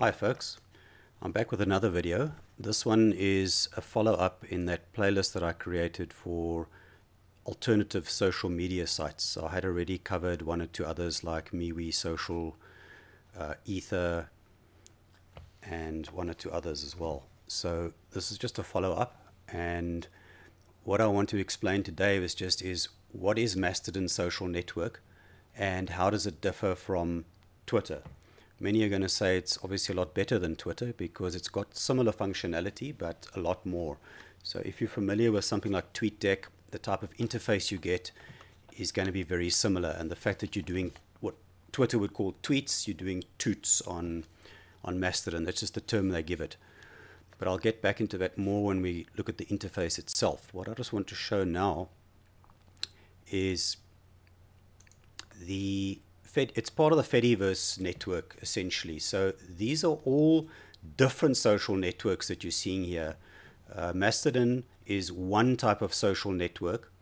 Hi folks, I'm back with another video. This one is a follow-up in that playlist that I created for alternative social media sites. So I had already covered one or two others like MeWe Social, uh, Ether, and one or two others as well. So this is just a follow-up and what I want to explain today is just is what is Mastodon social network and how does it differ from Twitter? Many are going to say it's obviously a lot better than Twitter because it's got similar functionality but a lot more. So if you're familiar with something like TweetDeck, the type of interface you get is going to be very similar. And the fact that you're doing what Twitter would call tweets, you're doing toots on, on Mastodon. That's just the term they give it. But I'll get back into that more when we look at the interface itself. What I just want to show now is the Fed, it's part of the Fediverse network essentially. So these are all different social networks that you're seeing here. Uh, Mastodon is one type of social network.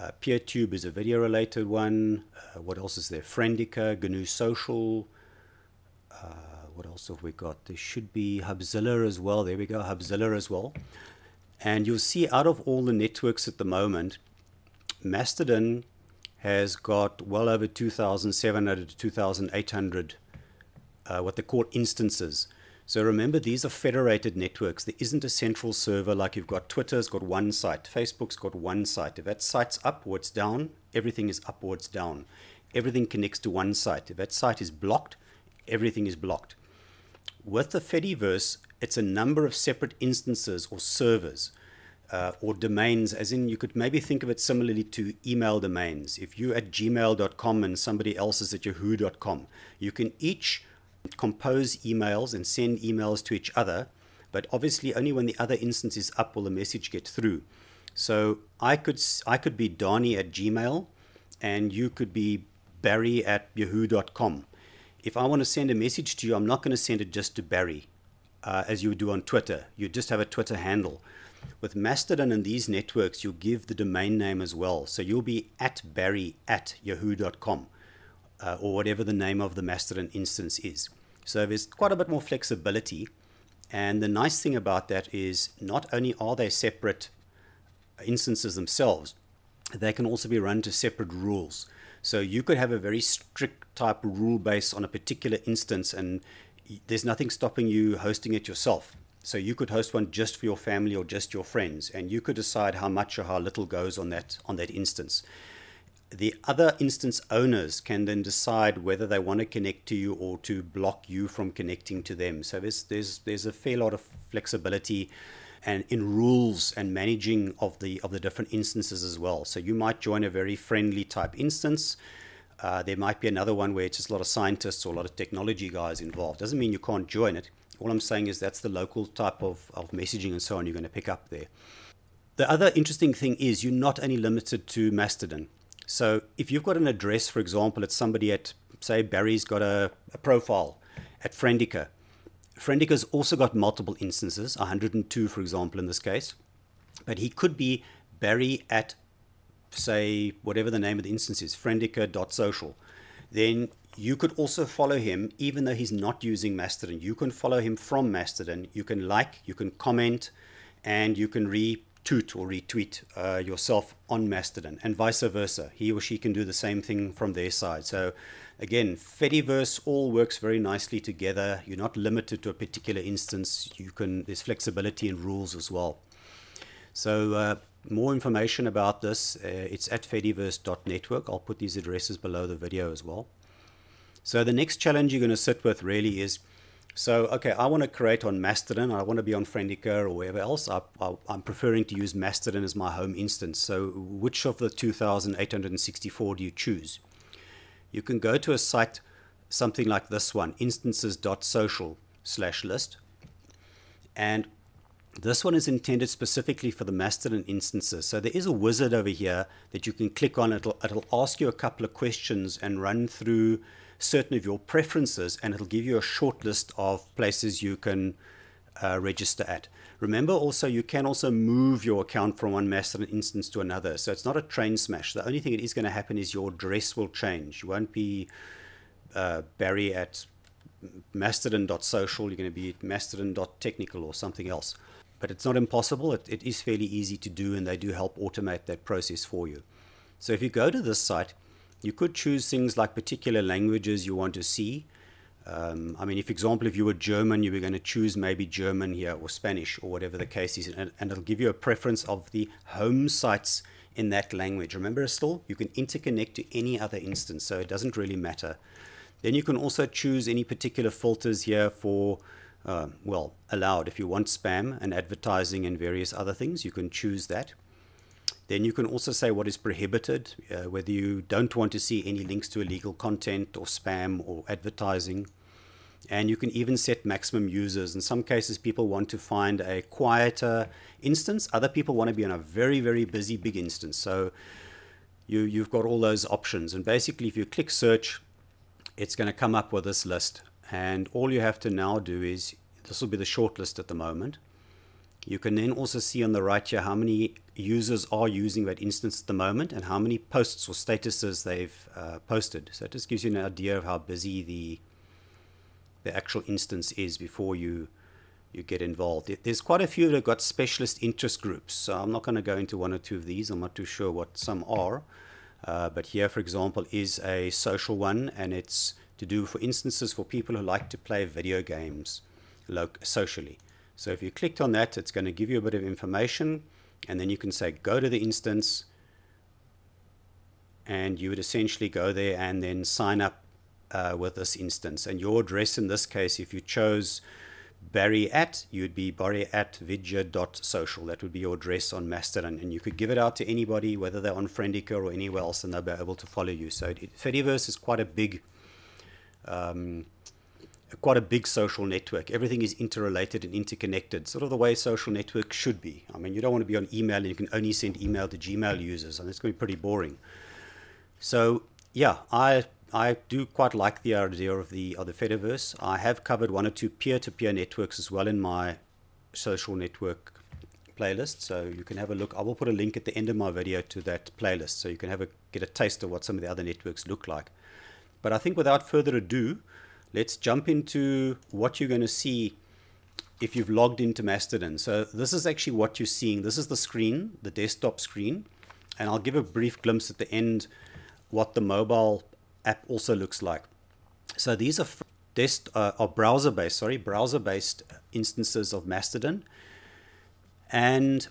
Uh, PeerTube is a video related one. Uh, what else is there? Friendica, GNU Social. Uh, what else have we got? There should be Hubzilla as well. There we go, Hubzilla as well. And you'll see out of all the networks at the moment, Mastodon has got well over 2,700 to 2,800 uh, what they call instances. So remember, these are federated networks. There isn't a central server like you've got. Twitter's got one site. Facebook's got one site. If that site's up or it's down, everything is up or it's down. Everything connects to one site. If that site is blocked, everything is blocked. With the Fediverse, it's a number of separate instances or servers uh, or domains, as in you could maybe think of it similarly to email domains. If you're at gmail.com and somebody else is at yahoo.com, you can each compose emails and send emails to each other, but obviously only when the other instance is up will the message get through. So I could I could be Danie at Gmail, and you could be Barry at yahoo.com. If I want to send a message to you, I'm not going to send it just to Barry, uh, as you would do on Twitter. You just have a Twitter handle. With Mastodon and these networks, you'll give the domain name as well. So you'll be at barry at yahoo.com uh, or whatever the name of the Mastodon instance is. So there's quite a bit more flexibility. And the nice thing about that is not only are they separate instances themselves, they can also be run to separate rules. So you could have a very strict type rule base on a particular instance and there's nothing stopping you hosting it yourself. So you could host one just for your family or just your friends, and you could decide how much or how little goes on that on that instance. The other instance owners can then decide whether they want to connect to you or to block you from connecting to them. So there's there's there's a fair lot of flexibility and in rules and managing of the of the different instances as well. So you might join a very friendly type instance. Uh, there might be another one where it's just a lot of scientists or a lot of technology guys involved. Doesn't mean you can't join it. All I'm saying is that's the local type of, of messaging and so on you're going to pick up there. The other interesting thing is you're not only limited to Mastodon. So if you've got an address, for example, it's somebody at, say, Barry's got a, a profile at Friendica. Friendica's also got multiple instances, 102, for example, in this case. But he could be Barry at, say, whatever the name of the instance is, friendica.social. Then you could also follow him, even though he's not using Mastodon. You can follow him from Mastodon. You can like, you can comment, and you can retweet or retweet uh, yourself on Mastodon, and vice versa. He or she can do the same thing from their side. So, again, Fediverse all works very nicely together. You're not limited to a particular instance. You can there's flexibility in rules as well. So. Uh, more information about this, uh, it's at fediverse.network. I'll put these addresses below the video as well. So the next challenge you're going to sit with really is, so okay, I want to create on Mastodon, I want to be on Friendica or wherever else. I, am preferring to use Mastodon as my home instance. So which of the 2,864 do you choose? You can go to a site, something like this one, instances.social slash list. And this one is intended specifically for the Mastodon instances. So there is a wizard over here that you can click on. It'll, it'll ask you a couple of questions and run through certain of your preferences and it'll give you a short list of places you can uh, register at. Remember also you can also move your account from one Mastodon instance to another. So it's not a train smash. The only thing that is going to happen is your address will change. You won't be uh, Barry at mastodon.social, you're going to be at mastodon.technical or something else. But it's not impossible. It, it is fairly easy to do, and they do help automate that process for you. So if you go to this site, you could choose things like particular languages you want to see. Um, I mean, if example, if you were German, you were going to choose maybe German here or Spanish or whatever the case is, and, and it'll give you a preference of the home sites in that language. Remember, still, you can interconnect to any other instance, so it doesn't really matter. Then you can also choose any particular filters here for, uh, well, allowed. If you want spam and advertising and various other things, you can choose that. Then you can also say what is prohibited, uh, whether you don't want to see any links to illegal content or spam or advertising. And you can even set maximum users. In some cases, people want to find a quieter instance. Other people want to be on a very, very busy big instance. So you, you've got all those options. And basically, if you click search, it's going to come up with this list. And all you have to now do is, this will be the short list at the moment. You can then also see on the right here how many users are using that instance at the moment and how many posts or statuses they've uh, posted. So it just gives you an idea of how busy the the actual instance is before you you get involved. There's quite a few that have got specialist interest groups. So I'm not going to go into one or two of these. I'm not too sure what some are. Uh, but here, for example, is a social one, and it's to do for instances for people who like to play video games socially. So if you clicked on that, it's going to give you a bit of information and then you can say go to the instance and you would essentially go there and then sign up uh, with this instance. And your address in this case, if you chose Barry at, you'd be Barry at vidya.social. That would be your address on Mastodon. And you could give it out to anybody, whether they're on Friendica or anywhere else, and they'll be able to follow you. So Fediverse is quite a big um, quite a big social network. Everything is interrelated and interconnected, sort of the way social networks should be. I mean, you don't want to be on email and you can only send email to Gmail users, and it's going to be pretty boring. So, yeah, I I do quite like the idea of the of the Fediverse. I have covered one or two peer-to-peer networks as well in my social network playlist, so you can have a look. I will put a link at the end of my video to that playlist, so you can have a get a taste of what some of the other networks look like. But I think without further ado, let's jump into what you're going to see if you've logged into Mastodon. So this is actually what you're seeing. This is the screen, the desktop screen. And I'll give a brief glimpse at the end what the mobile app also looks like. So these are uh, are browser-based, sorry, browser-based instances of Mastodon. And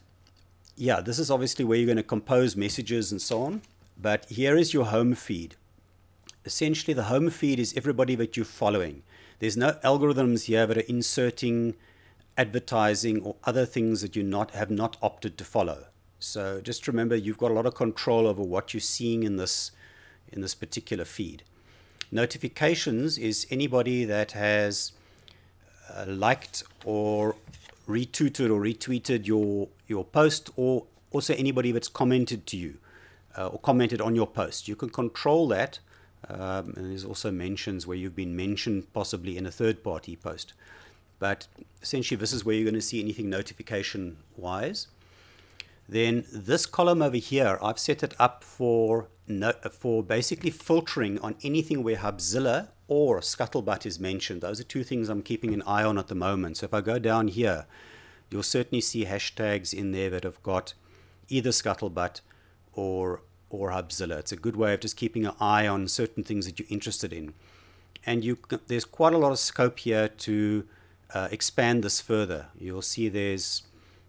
yeah, this is obviously where you're going to compose messages and so on. But here is your home feed essentially the home feed is everybody that you're following. There's no algorithms here that are inserting advertising or other things that you not have not opted to follow. So just remember you've got a lot of control over what you're seeing in this in this particular feed. Notifications is anybody that has uh, liked or retweeted or retweeted your your post or also anybody that's commented to you uh, or commented on your post. You can control that um, and there's also mentions where you've been mentioned possibly in a third party post. But essentially, this is where you're going to see anything notification wise. Then this column over here, I've set it up for no, for basically filtering on anything where Hubzilla or Scuttlebutt is mentioned. Those are two things I'm keeping an eye on at the moment. So if I go down here, you'll certainly see hashtags in there that have got either Scuttlebutt or or Hubzilla. It's a good way of just keeping an eye on certain things that you're interested in. And you, there's quite a lot of scope here to uh, expand this further. You'll see there's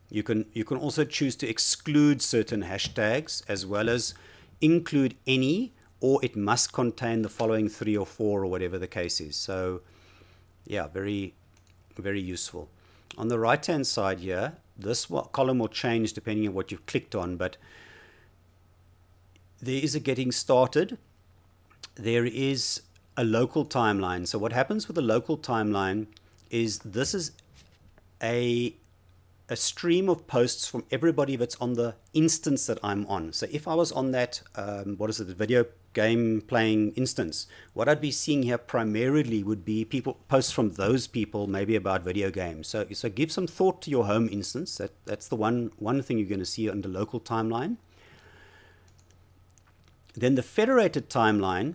you can you can also choose to exclude certain hashtags as well as include any or it must contain the following three or four or whatever the case is. So yeah, very very useful. On the right hand side here, this column will change depending on what you've clicked on, but there is a getting started. There is a local timeline. So what happens with a local timeline is this is a a stream of posts from everybody that's on the instance that I'm on. So if I was on that, um, what is it, the video game playing instance, what I'd be seeing here primarily would be people posts from those people, maybe about video games. So so give some thought to your home instance. That that's the one one thing you're going to see under local timeline. Then the federated timeline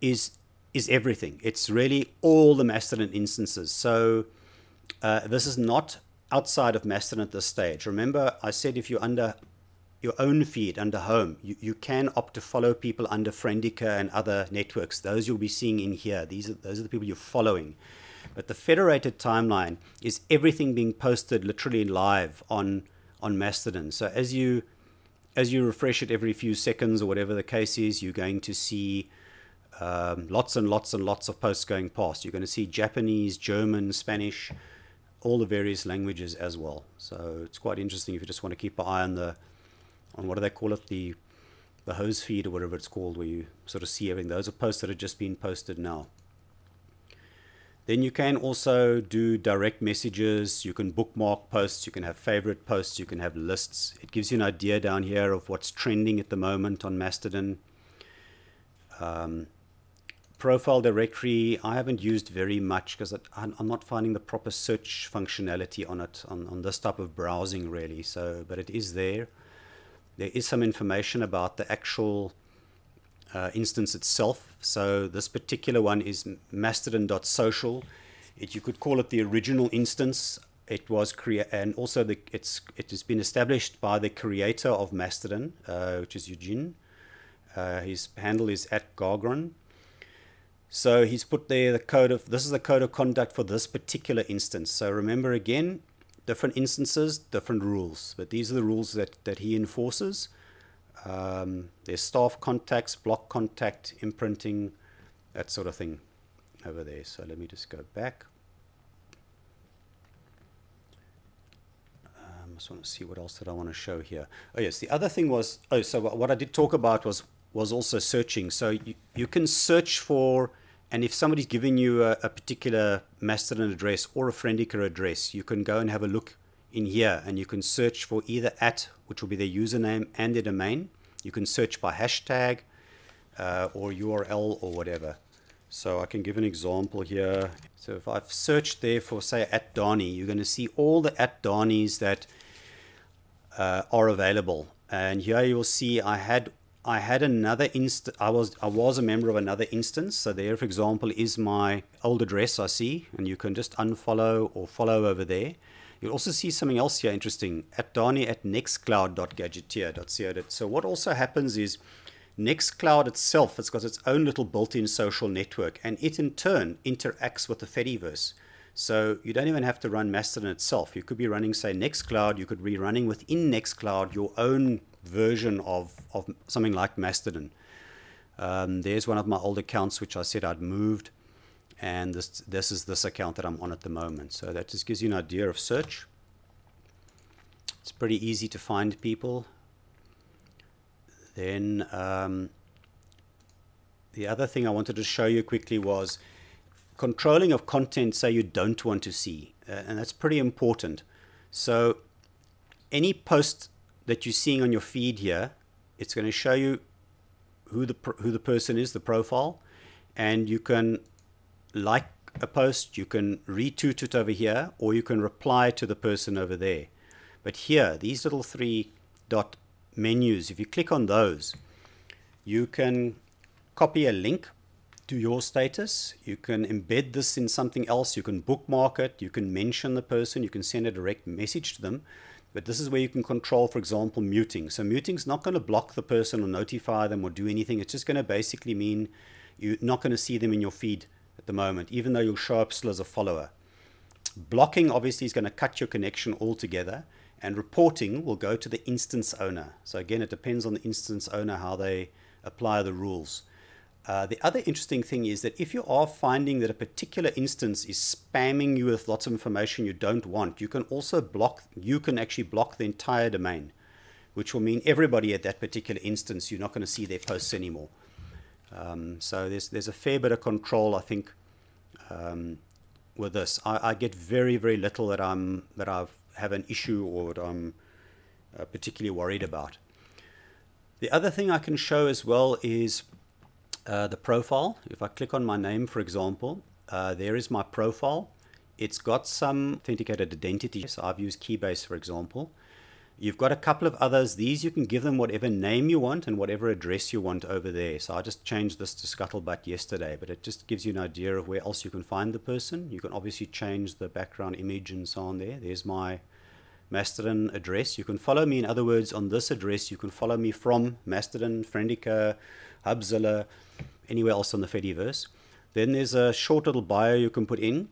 is is everything. It's really all the Mastodon instances. So uh, this is not outside of Mastodon at this stage. Remember, I said if you're under your own feed under home, you, you can opt to follow people under Friendica and other networks. Those you'll be seeing in here. These are, those are the people you're following. But the federated timeline is everything being posted literally live on on Mastodon. So as you as you refresh it every few seconds or whatever the case is, you're going to see um, lots and lots and lots of posts going past. You're going to see Japanese, German, Spanish, all the various languages as well. So it's quite interesting if you just want to keep an eye on the on what do they call it the the hose feed or whatever it's called, where you sort of see everything. Those are posts that have just been posted now. Then you can also do direct messages. You can bookmark posts. You can have favorite posts. You can have lists. It gives you an idea down here of what's trending at the moment on Mastodon. Um, profile directory I haven't used very much because I'm not finding the proper search functionality on it on, on this type of browsing really. So, but it is there. There is some information about the actual uh, instance itself. So this particular one is mastodon.social. It, you could call it the original instance. It was created, and also the, it's it has been established by the creator of Mastodon, uh, which is Eugen. Uh, his handle is at Gargron. So he's put there the code of this is the code of conduct for this particular instance. So remember again, different instances, different rules. But these are the rules that, that he enforces. Um, there's staff contacts, block contact, imprinting, that sort of thing over there. So let me just go back. Um, I just want to see what else did I want to show here. Oh yes, the other thing was, oh, so what I did talk about was was also searching. So you, you can search for, and if somebody's giving you a, a particular Mastodon address or a Friendica address, you can go and have a look in here and you can search for either at, which will be their username and their domain. You can search by hashtag uh, or URL or whatever. So I can give an example here. So if I've searched there for say at Dani, you're going to see all the at Danis that uh, are available. And here you'll see I had I had another inst I was I was a member of another instance. So there, for example, is my old address I see, and you can just unfollow or follow over there. You'll also see something else here interesting at Dani at nextcloud.gadgeteer.co. So what also happens is Nextcloud itself has got its own little built-in social network, and it in turn interacts with the Fediverse. So you don't even have to run Mastodon itself. You could be running, say, Nextcloud. You could be running within Nextcloud your own version of, of something like Mastodon. Um, there's one of my old accounts which I said I'd moved and this this is this account that I'm on at the moment. So that just gives you an idea of search. It's pretty easy to find people. Then um, the other thing I wanted to show you quickly was controlling of content say you don't want to see uh, and that's pretty important. So any post that you're seeing on your feed here it's going to show you who the who the person is the profile and you can like a post, you can retweet it over here, or you can reply to the person over there. But here, these little three dot menus, if you click on those, you can copy a link to your status. You can embed this in something else. You can bookmark it. You can mention the person. You can send a direct message to them. But this is where you can control, for example, muting. So muting is not going to block the person or notify them or do anything. It's just going to basically mean you're not going to see them in your feed at the moment, even though you'll show up still as a follower. Blocking obviously is going to cut your connection altogether, and reporting will go to the instance owner. So again, it depends on the instance owner how they apply the rules. Uh, the other interesting thing is that if you are finding that a particular instance is spamming you with lots of information you don't want, you can also block, you can actually block the entire domain, which will mean everybody at that particular instance, you're not going to see their posts anymore. Um, so there's there's a fair bit of control, I think, um, with this. I, I, get very very little that I'm that I have an issue or that I'm uh, particularly worried about. The other thing I can show as well is uh, the profile. If I click on my name, for example, uh, there is my profile. It's got some authenticated identity. So I've used Keybase, for example. You've got a couple of others. These you can give them whatever name you want and whatever address you want over there. So I just changed this to Scuttlebutt yesterday, but it just gives you an idea of where else you can find the person. You can obviously change the background image and so on there. There's my Mastodon address. You can follow me, in other words, on this address. You can follow me from Mastodon, Friendica, Hubzilla, anywhere else on the Fediverse. Then there's a short little bio you can put in.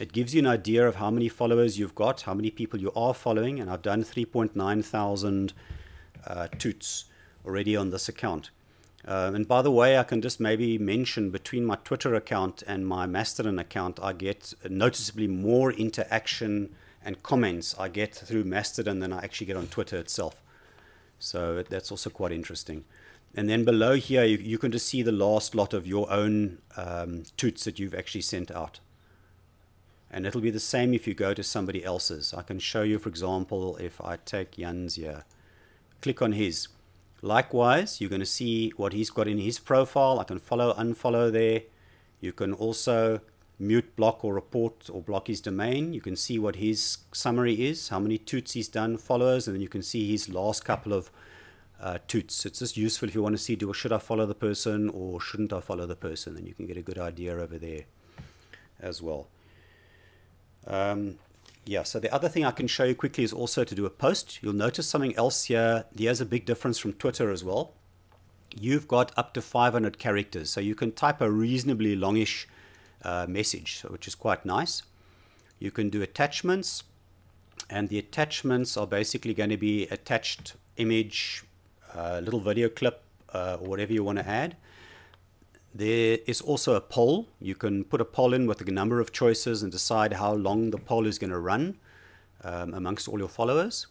It gives you an idea of how many followers you've got, how many people you are following, and I've done 3.9 thousand uh, toots already on this account. Uh, and by the way, I can just maybe mention between my Twitter account and my Mastodon account, I get noticeably more interaction and comments I get through Mastodon than I actually get on Twitter itself. So that's also quite interesting. And then below here, you, you can just see the last lot of your own um, toots that you've actually sent out. And it'll be the same if you go to somebody else's. I can show you, for example, if I take Jan's here, click on his. Likewise, you're going to see what he's got in his profile. I can follow, unfollow there. You can also mute, block, or report or block his domain. You can see what his summary is, how many toots he's done, followers, and then you can see his last couple of uh, toots. It's just useful if you want to see, do should I follow the person or shouldn't I follow the person? And you can get a good idea over there as well. Um, yeah, so the other thing I can show you quickly is also to do a post. You'll notice something else here. Here's a big difference from Twitter as well. You've got up to 500 characters, so you can type a reasonably longish uh, message, which is quite nice. You can do attachments, and the attachments are basically going to be attached image, uh, little video clip, uh, or whatever you want to add. There is also a poll. You can put a poll in with a number of choices and decide how long the poll is going to run um, amongst all your followers.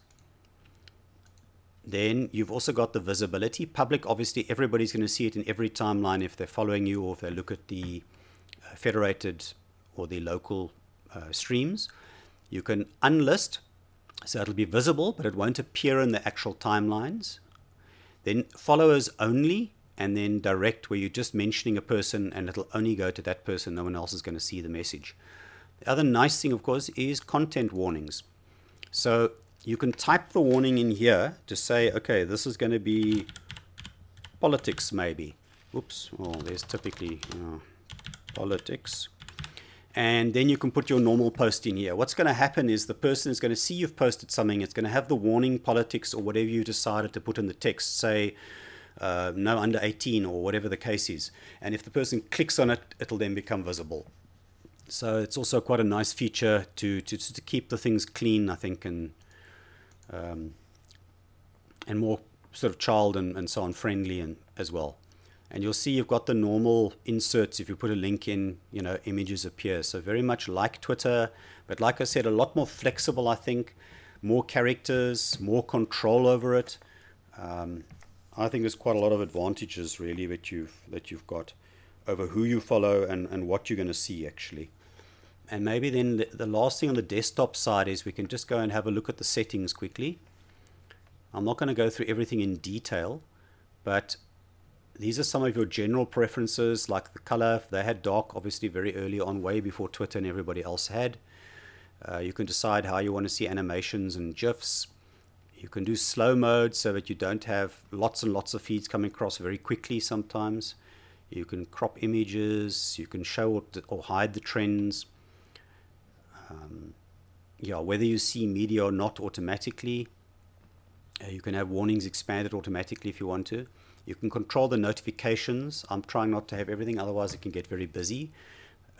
Then you've also got the visibility. Public, obviously, everybody's going to see it in every timeline if they're following you or if they look at the uh, federated or the local uh, streams. You can unlist, so it'll be visible, but it won't appear in the actual timelines. Then followers only, and then direct, where you're just mentioning a person and it'll only go to that person. No one else is going to see the message. The other nice thing, of course, is content warnings. So you can type the warning in here to say, okay, this is going to be politics, maybe. Oops, well, there's typically politics. And then you can put your normal post in here. What's going to happen is the person is going to see you've posted something. It's going to have the warning politics or whatever you decided to put in the text. Say, uh, no under 18 or whatever the case is. And if the person clicks on it, it'll then become visible. So it's also quite a nice feature to, to, to keep the things clean, I think, and um, and more sort of child and, and so on friendly and as well. And you'll see you've got the normal inserts. If you put a link in, you know, images appear. So very much like Twitter, but like I said, a lot more flexible, I think. More characters, more control over it. Um, I think there's quite a lot of advantages really that you've that you've got over who you follow and, and what you're going to see actually. And maybe then the, the last thing on the desktop side is we can just go and have a look at the settings quickly. I'm not going to go through everything in detail, but these are some of your general preferences like the color. They had dark obviously very early on, way before Twitter and everybody else had. Uh, you can decide how you want to see animations and GIFs. You can do slow mode so that you don't have lots and lots of feeds coming across very quickly sometimes. You can crop images, you can show or hide the trends. Um, yeah, whether you see media or not automatically. Uh, you can have warnings expanded automatically if you want to. You can control the notifications. I'm trying not to have everything, otherwise it can get very busy.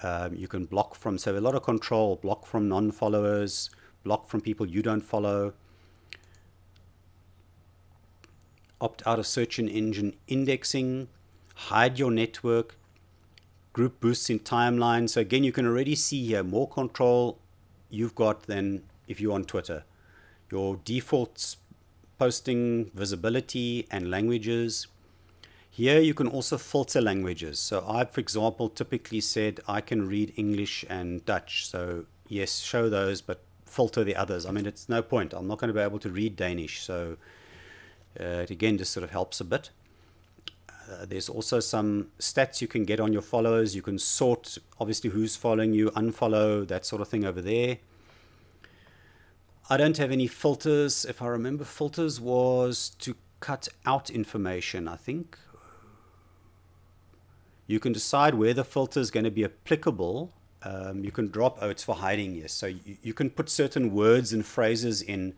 Um, you can block from, so a lot of control, block from non-followers, block from people you don't follow. Opt out of search engine indexing, hide your network, group boosts in timeline. So again, you can already see here more control you've got than if you're on Twitter. Your defaults posting visibility and languages. Here you can also filter languages. So I, for example, typically said I can read English and Dutch. So yes, show those, but filter the others. I mean, it's no point. I'm not going to be able to read Danish. So it again just sort of helps a bit. Uh, there's also some stats you can get on your followers. You can sort, obviously, who's following you, unfollow, that sort of thing over there. I don't have any filters. If I remember, filters was to cut out information, I think. You can decide where the filter is going to be applicable. Um, you can drop, oh, it's for hiding, yes. So you, you can put certain words and phrases in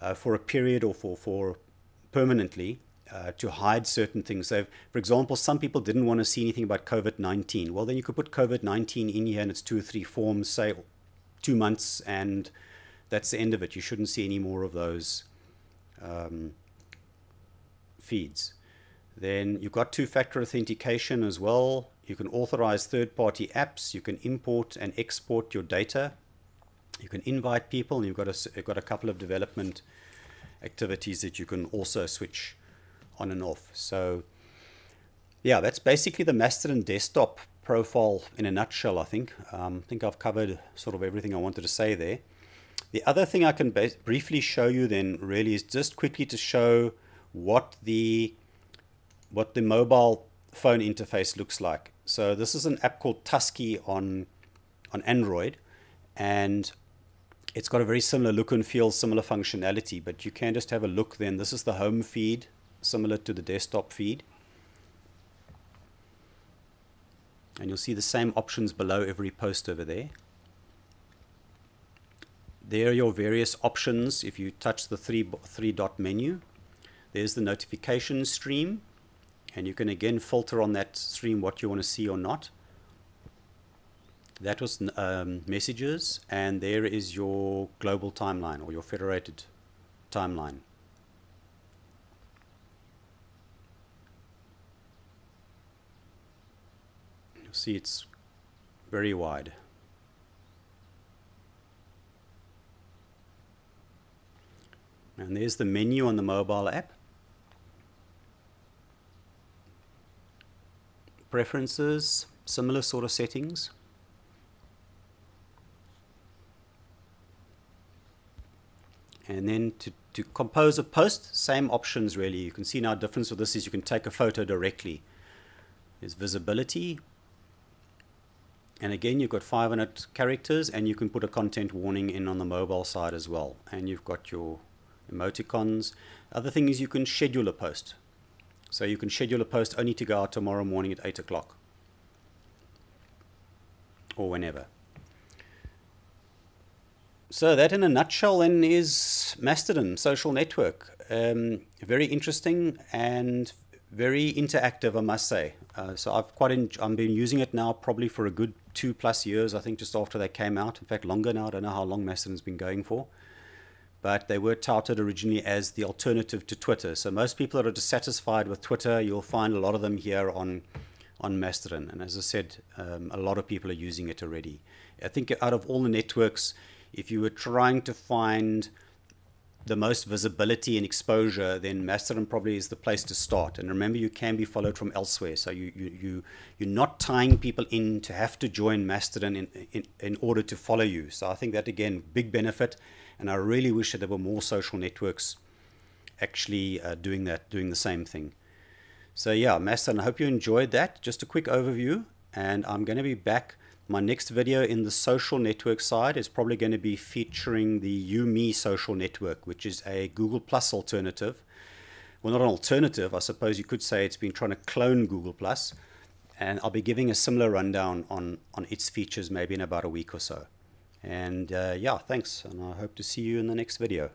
uh, for a period or for, for permanently uh, to hide certain things. So, for example, some people didn't want to see anything about COVID 19. Well, then you could put COVID 19 in here and it's two or three forms, say two months, and that's the end of it. You shouldn't see any more of those um, feeds. Then you've got two factor authentication as well. You can authorize third party apps. You can import and export your data. You can invite people, you've got a, you've got a couple of development activities that you can also switch on and off. So, yeah, that's basically the Mastodon desktop profile in a nutshell, I think. Um, I think I've covered sort of everything I wanted to say there. The other thing I can briefly show you then really is just quickly to show what the what the mobile phone interface looks like. So this is an app called Tusky on on Android and it's got a very similar look and feel, similar functionality, but you can just have a look then. This is the home feed, similar to the desktop feed. And you'll see the same options below every post over there. There are your various options if you touch the three, three dot menu. There's the notification stream, and you can again filter on that stream what you want to see or not. That was um, messages, and there is your global timeline or your federated timeline. You'll see it's very wide. And there's the menu on the mobile app. Preferences, similar sort of settings. And then to, to compose a post, same options really. You can see now difference with this is you can take a photo directly. There's visibility. And again, you've got 500 characters and you can put a content warning in on the mobile side as well. And you've got your emoticons. Other thing is you can schedule a post. So you can schedule a post only to go out tomorrow morning at 8 o'clock or whenever. So that in a nutshell then is Mastodon social network. Um, very interesting and very interactive, I must say. Uh, so I've quite I've been using it now probably for a good two plus years. I think just after they came out. In fact, longer now. I don't know how long Mastodon's been going for but they were touted originally as the alternative to Twitter. So most people that are dissatisfied with Twitter, you'll find a lot of them here on on Mastodon. And as I said, um, a lot of people are using it already. I think out of all the networks, if you were trying to find the most visibility and exposure, then Mastodon probably is the place to start. And remember, you can be followed from elsewhere. So you, you, you, you're not tying people in to have to join Mastodon in, in, in order to follow you. So I think that, again, big benefit. And I really wish that there were more social networks actually uh, doing that, doing the same thing. So yeah, Mastodon, I hope you enjoyed that. Just a quick overview. And I'm going to be back. My next video in the social network side is probably going to be featuring the YouMe social network, which is a Google Plus alternative. Well, not an alternative, I suppose you could say it's been trying to clone Google Plus. And I'll be giving a similar rundown on, on its features maybe in about a week or so. And uh, yeah, thanks. And I hope to see you in the next video.